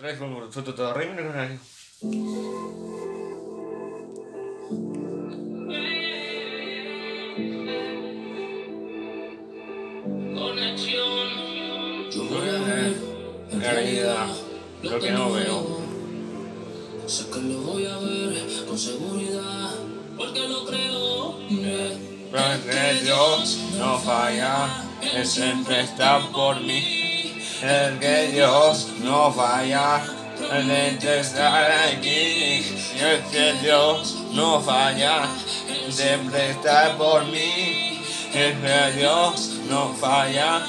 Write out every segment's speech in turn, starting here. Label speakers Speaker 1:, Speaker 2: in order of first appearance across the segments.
Speaker 1: 3 con tutto todo rimini con
Speaker 2: Yo voy a ver en realidad
Speaker 1: lo que no veo.
Speaker 2: Sé que lo voy a ver con seguridad, porque lo creo. yeah.
Speaker 1: Porque Dios no falla, Él siempre está por mí. Es que Dios no falla, Él siempre está aquí. Es que Dios no falla, siempre está por mí. Es que Dios no falla.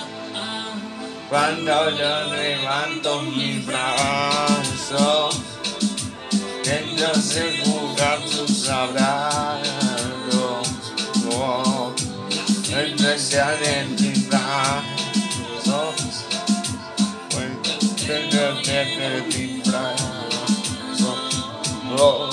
Speaker 1: Cuando yo levanto mis brazos, entonces jugar sus abrazos. Oh, especial en mis tengo que ver mis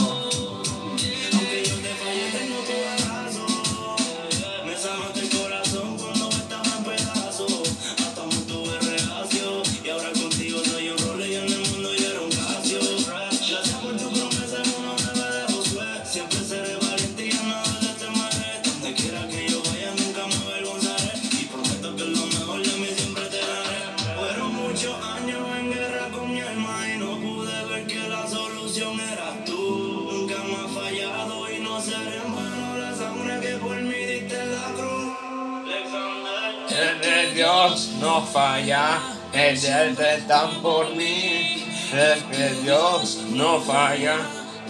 Speaker 2: El de
Speaker 1: Dios no falla, el de Él está por mí. Es que Dios no falla,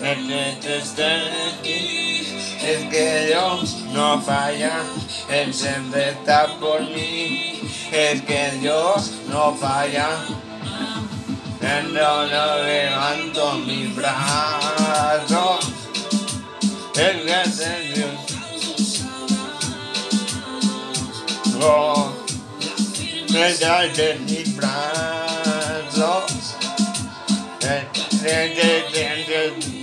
Speaker 1: el que está aquí. Es que Dios no falla, Él siempre está por mí. Es que Dios no falla. Cuando yo levanto mis brazos, me de mis brazos. Eh, de, de, de, de. Oh,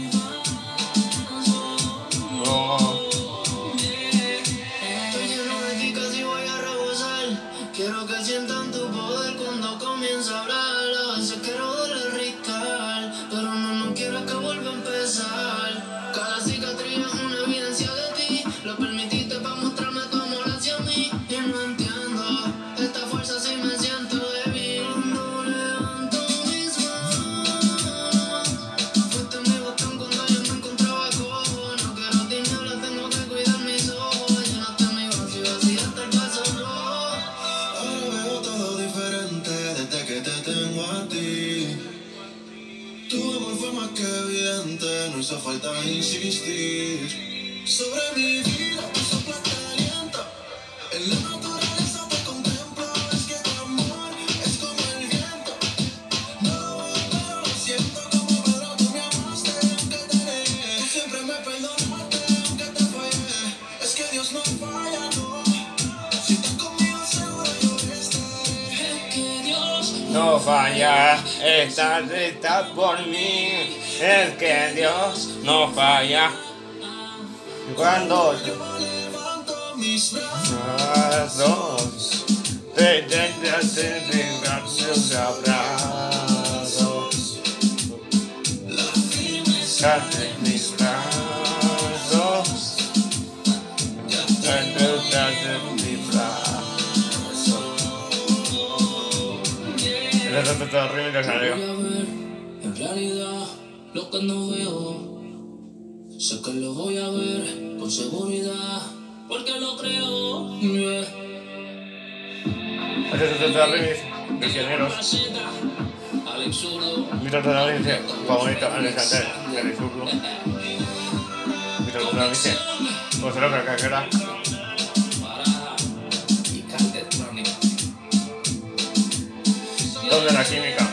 Speaker 2: a ti. Tu amor fue más que evidente, no hizo falta insistir. Sobre mi vida, no falla,
Speaker 1: está por mí. Es que Dios no falla. Cuando yo
Speaker 2: levanto mis brazos.
Speaker 1: brazos, te tendré mis El resto todo ritmo y
Speaker 2: Voy
Speaker 1: salió.
Speaker 2: a ver en realidad lo que no veo. Sé que lo voy a ver con seguridad, porque lo creo.
Speaker 1: Misioneros. Dice, favorito, Alexander, dice, que era. De la química.